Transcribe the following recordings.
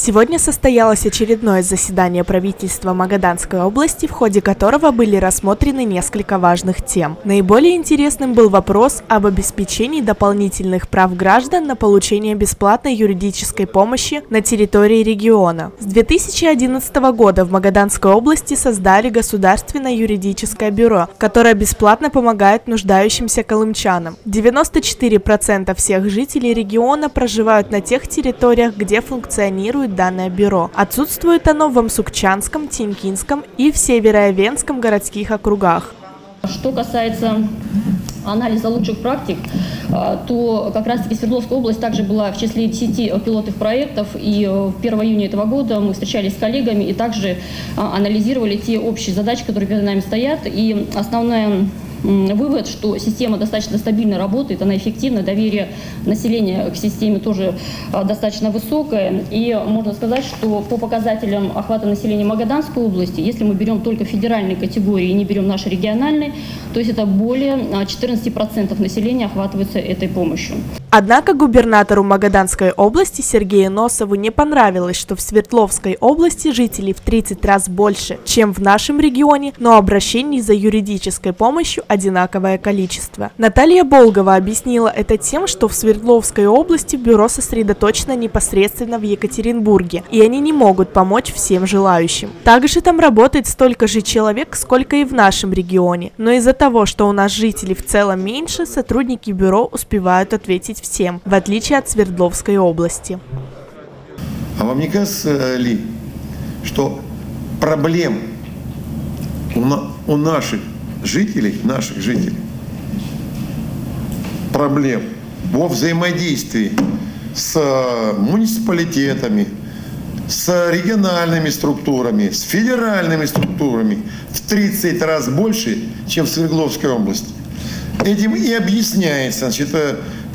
Сегодня состоялось очередное заседание правительства Магаданской области, в ходе которого были рассмотрены несколько важных тем. Наиболее интересным был вопрос об обеспечении дополнительных прав граждан на получение бесплатной юридической помощи на территории региона. С 2011 года в Магаданской области создали Государственное юридическое бюро, которое бесплатно помогает нуждающимся колымчанам. 94% всех жителей региона проживают на тех территориях, где функционирует существует данное бюро. Отсутствует оно в Амсукчанском, Тинькинском и в Североовенском городских округах. Что касается анализа лучших практик, а, то как раз-таки Свердловская область также была в числе 10 пилотных проектов, и 1 июня этого года мы встречались с коллегами и также а, анализировали те общие задачи, которые перед нами стоят, и основная вывод, что система достаточно стабильно работает, она эффективна, доверие населения к системе тоже а, достаточно высокое. И можно сказать, что по показателям охвата населения Магаданской области, если мы берем только федеральные категории и не берем наши региональные, то есть это более 14% а, населения охватывается этой помощью. Однако губернатору Магаданской области Сергею Носову не понравилось, что в Свердловской области жителей в 30 раз больше, чем в нашем регионе, но обращений за юридической помощью одинаковое количество. Наталья Болгова объяснила это тем, что в Свердловской области бюро сосредоточено непосредственно в Екатеринбурге, и они не могут помочь всем желающим. Также там работает столько же человек, сколько и в нашем регионе, но из-за того, что у нас жителей в целом меньше, сотрудники бюро успевают ответить быть всем, в отличие от Свердловской области. А вам не кажется ли, что проблем у, на, у наших жителей, наших жителей, проблем во взаимодействии с муниципалитетами, с региональными структурами, с федеральными структурами в 30 раз больше, чем в Свердловской области. Этим и объясняется значит,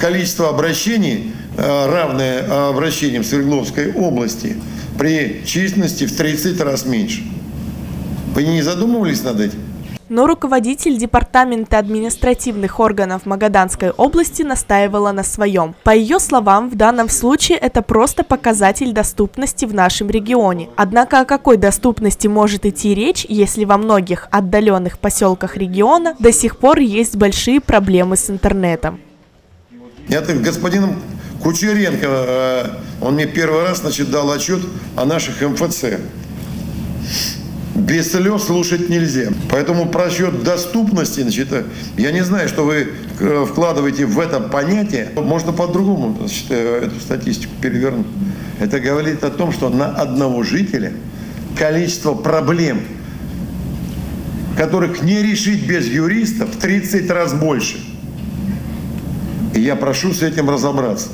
количество обращений, э, равное обращениям в Свердловской области, при численности в 30 раз меньше. Вы не задумывались над этим? Но руководитель Департамента административных органов Магаданской области настаивала на своем. По ее словам, в данном случае это просто показатель доступности в нашем регионе. Однако о какой доступности может идти речь, если во многих отдаленных поселках региона до сих пор есть большие проблемы с интернетом? Я так господином Кучеренко, э, он мне первый раз значит, дал отчет о наших МФЦ. Без слез слушать нельзя. Поэтому просчет доступности, значит, э, я не знаю, что вы э, вкладываете в это понятие. Можно по-другому значит, эту статистику перевернуть. Это говорит о том, что на одного жителя количество проблем, которых не решить без юристов, в 30 раз больше – и я прошу с этим разобраться.